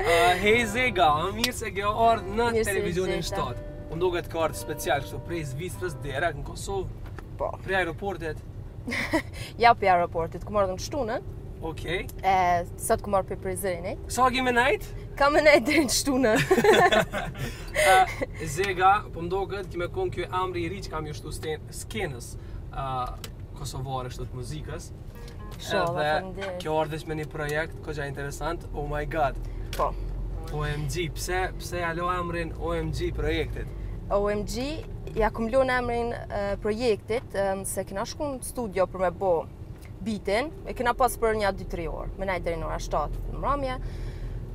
Hej Zega, mirë se ke ardhë në televizionin 7 Po doket ke ardhë special kështu prej Zvicrës direkt në Kosovë Po Prej aeroportit Ja prej aeroportit, kum ardhë të shtunën Ok E, sot kum ardhë prej Prizrenit Sa ke me nejtë? Kam me nejtë deri të shtunën Zega, po më doket ki me konë kjo emri i ri që ka me ju shtu skenë skenës uh, kosovare kështu të muzikës. Shola, edhe ke ardhë me një projekt goxha interesant. Oh my god. Po. OMG, pse pse ja lo emrin OMG projektit? OMG ja kum lënë emrin uh, projektit um, se kena shku në studio për me bo bitin, e kena pas për një dy tri orë, kem nejtë deri në ora 7 në mramje,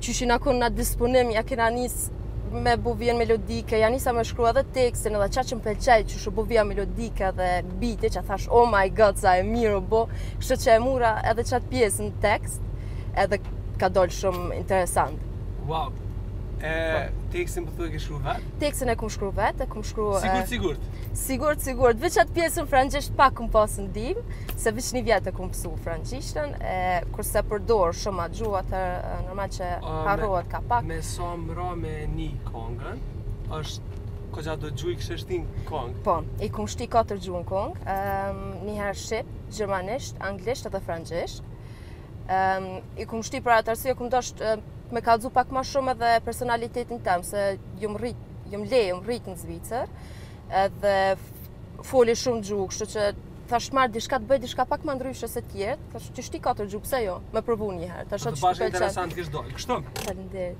qysh jena konë në disponim, ja kena nisë me bo vijën melodike, ja nisa me shkrua dhe tekstin edhe qaq më pëlqej qysh u bo vija melodike dhe biti që thash oh my god sa e mirë u bo, kshtu që e mora edhe qatë pjesë në tekst edhe ka dalë shumë interesant. Wow, e tekstin po po thu e ke shkru vetë? Tekstin e kumë shkru vetë, e kumë shkru... Sigurt, sigurt? Sigurt, sigurt, veç atë pjesën frangjisht pak kumë pasë ndihmë, se veç një vjetë e kumë msu frangjishten, e kur s'e përdor shumë atë gjuhë, atëherë normal që harrohet nga pak. Me sa m'ra me ni kongën, është goxha do gjuhë i ke shti n'kongë? Po, i kumë shti 4 gjuhë në kongë, um, njëherë shqip, gjermanisht, anglisht edhe frangjisht. Um, I kumë shti për atë arsye, kumë dasht uh, me kallxu pak ma shumë edhe personalitetin tem, se jum rrit, jum le, jum rrit në Zvicër, edhe foli shumë gjuhë, kështu që Thashë ma mirë diçka të bëj diçka pak më ndryshe se të tjerët. Thashë t'i shti katër gjuhë, pse jo? Me provu një herë. Thashë ç'të pëlqen. Interesant kish dal. Kështu. Faleminderit.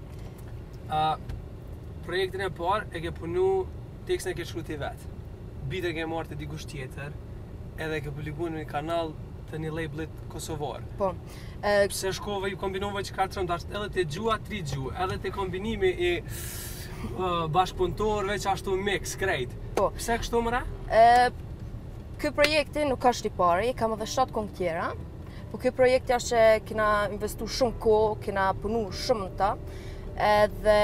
Ë projektin e parë e ke punu tekstin e ke shkruar ti vet. Bitin e ke marrë te dikush tjetër, edhe e ke publikuar në një kanal të një labelit kosovar. Po. Ë pse shkove i kombinove që katër ndash edhe te gjuha tri gjuhë, edhe te kombinimi i bashkëpunëtorëve që ashtu mix krejt. Po. Pse kështu m'u ra? Ë Ky projekti nuk është i pari, kam edhe shtatë këngë tjera, po ky projekti është që kena investu shumë kohë, kena punu shumë në ta, edhe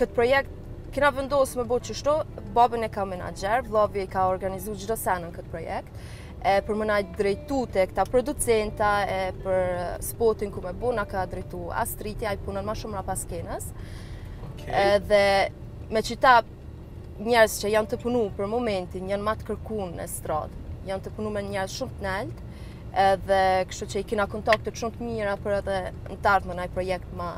këtë projekt kena vendosë me bo qështu, babën e kam menaxher, vllavi ka organizu gjithë senet në këtë projekt, e për me na drejtu te këta producenta, e për spotin ku me bo, na ka drejtu Astriti, ai punon ma shumë mrapa skenës, edhe me qita njerëz që jena tu punu për momentin, janë ma të kërkumit n'estradë, jena tu punu me njerëz shumë të naltë, edhe kështu që i kena kontakte shumë të mira për edhe në t'ardhmen një projekt ma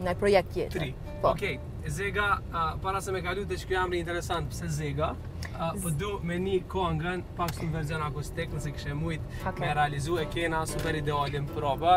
një projekt tjetër t'ri. Po. Okej, okay. Zega, uh, para se me kalu te qiky emri interesant, pse Zega, uh, për po du me ni kongën, pak shumë verzion akustik, nëse kishe mujtë okay. me realizu e kena super idealen për provë,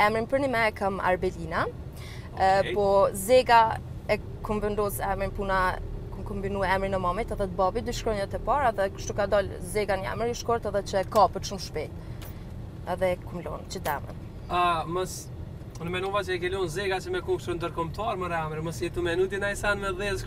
Emrin përnime e kam Arbelina, okay. Po Zega e kom vendos emrin, une kom kombinu emrin e mamit edhe të babit, dy shkronjat e para dhe kështu ka dal Zega një emër i shkurt edhe që e kapet shumë shpejt. Edhe kom lonë Zega emnin. A, mos, unë menova që e ke lonë Zega që me kon kështu ndërkombëtar më emër, mos je tu menu ti najsen me dhezë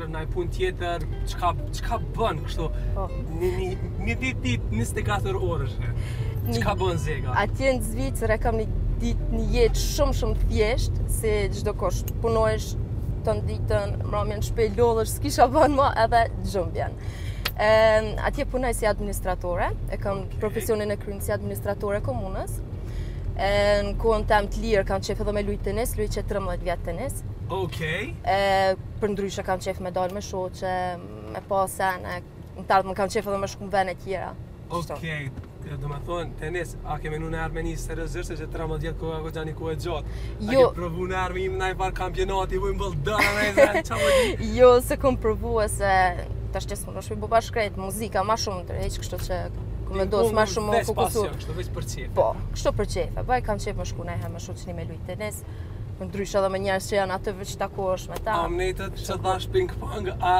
Në një punë tjetër, çka, çka bën kështu? Po. Një, një, një ditë ti 24 orëshe? Çka bën Zega? Atje në Zvicër e kam një ditë një jetë shumë shumë të thjeshtë, se gjithë kohës punojsh tonë ditën, mbramje në shpi lodhesh, s'ki çka bën ma edhe gjumin. E, atje punoj si administratore, e kam okay. profesionin e kryme si administratore komunës. E, në kohën teme të lirë, kam qef edhe me lujtë tenis, luj qe 13 vjet tenis. Okej. Okay. përndryshe kam qef me dalë me shoqe, me pa sene, n'tjetër kam qef edhe me shku në vene tjera. Okej, okay. do me thonë, tenis, a ke menu me marrë seriozisht, se qe trembëdhjetë koha është goxha ni kohë e gjatë? Jo. A ke provu me marrë në naj farë kampionati, Uimbëlldoni e Zvicër, ça me dit? Jo, s'e kom provu se, tash s'munesh mi bo bashkë krejt, muzika ma shumë tërheq, kështu që kom vendosë ma shumë m'u fokusu. Veç pasion, kështu veç për qef. Po, kështu për qef, po e kam qef me shku najherë me shoqni me lujtë tenis. Më ndryshe edhe me njerës që janë aty veç takohesh me ta. A m'u ndi që thashë ping pong, a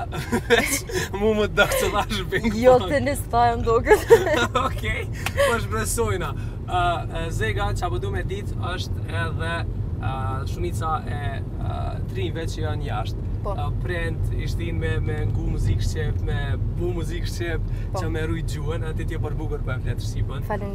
veç mu m'u duk që thashë ping pong. Jo, tenis pa u ndodh. Okej, po shpresojna. Zega çka po du me ditë është edhe shumica e t'rinjve që janë jashtë. Po. Prindi shtin me, me ngu muzikë shqip, me bo muzikë shqip, po. që me e rujt gjuhën, a ti tepër bukur po e flet shqipën. Falim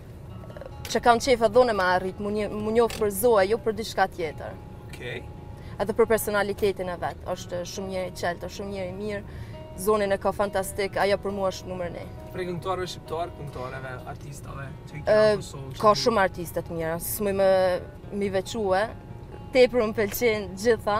që kam qef edhe une me arrit, mu, një, mu njoftë për zo e jo për diçka tjetër. Okej. Okay. Edhe për personalitetin e vetë, është shumë njeri i çelt, është shumë njeri i mirë, zonin e ka fantastik, ajo për mua është numër një. Prej këngëtarëve shqiptarë, këngëtarëve, artistave, që i ke në Kosovë? Ka shumë artiste t'mira, s'muj me i veçu, tepër më pëlqejnë t'gjitha,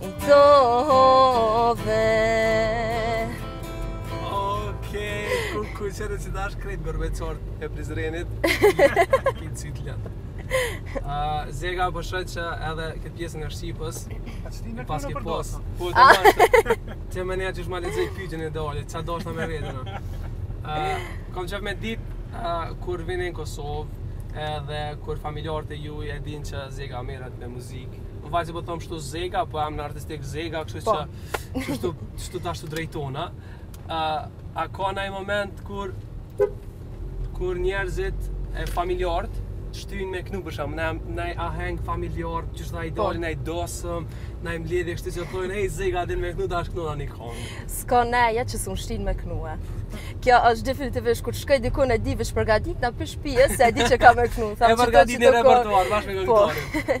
Dove Okej, ku ku çka kesh, dash krejt bërbeqart e Prizrenit Ki të sytë lëtë Zega po shoh që edhe këtë pjesë nga shqipes A që ti në kërë nëpër dorë Po të mështë Që menjëherë s'ma lexoi pytjen e dole Ça deshta me dit Kom qef me dit Kur vini në Kosovë Edhe kur familjarët e juj e dinë që Zega merët me muzikë vajzë po thon kështu Zega, po emrin artistik Zega, kështu po. që kështu kështu tash të drejtona. Ë a ka ndaj moment kur kur njerëzit e familjarët shtyn me knu për shembull, në naj aheng familjar, që shda i po. dalë, në naj dasëm, në naj mbledhje, kështu që thojnë, hej, zega, din me knu, a dash knu naj një kongë. S'ka ne, jo që s'më shtyn me knu, e. Kjo është definitivisht, kur shkoj dikun e di veç përgatitna prej shpisë, se e di që ka me knu. E përgatit një repertuar, bashkë me këngëtarin. Po.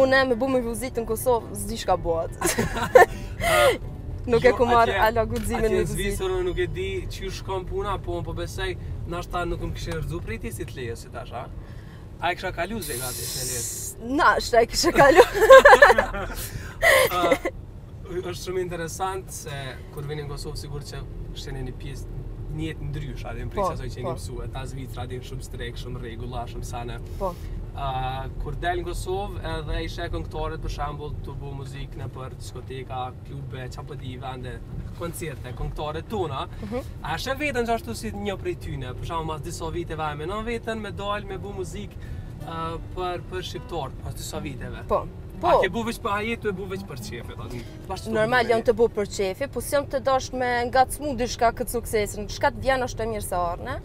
Unë me bu me vizitë në Kosovë, s'di çka bëhet. nuk e kom marrë hala guximin me vizitë. Atje në nuk e di qysh shkon puna, po më po besoj, nashta nuk më kish rëzu për i ti si të lejë, si ta shë, a? e kësha kalu zhe nga të shë lejës? Na, shë e kësha kalu. është shumë interesant se kur vini në Kosovë sigurt që shihni një pjesë një jetë ndryshe, edhe prej asaj që jeni mësu, atje Zvicra, edhe shumë strikt, shumë rregulla, shumë sene. Po. Uh, kur del në Kosovë edhe i sheh këngëtarët për shembull tu bo muzikë nëpër diskoteka, klube, ça po di vende, koncerte, këngëtarët tona, uh mhm. -huh. a e sheh veten gjithashtu si një prej tyne, për shembull mas disa viteve a menon veten me dalë me bo muzikë uh, për, për shqiptarët, mas disa viteve. Po. Po. A ke bo veç për atje, e bo veç për qefi, Normal jam tu e bo për qefi, po si jam tu dashtë me ngacmu diçka këtë suksesin, çka të vjen është e mirëseardhme.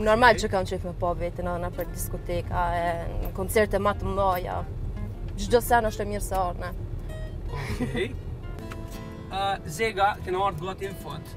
Normal që kam qef me pa vetin edhe nëpër diskoteka, e, në koncerte ma të mdhaja. Çdo sen është e mirëseardhme. Okej. Zega, kena ardhë gati në fund.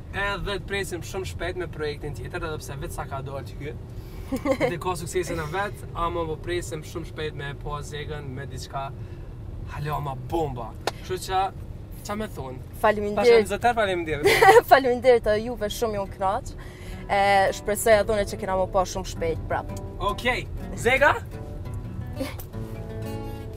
Edhe të presim shumë shpejt me projektin tjetër, edhe pse veç sa ka dalë qekjo. Dhe ka suksesin e vet, ama po presim shumë shpejt me pa Zegën, me diçka hala ma bomba. Kështu që, ça me thonë? Faleminderit. Pashem zëtër faleminderit. faleminderit edhe juve shumë jom knaqë. E, shpresoj edhe une që kena me u pa shumë shpejt prapë. Okej, okay. zega?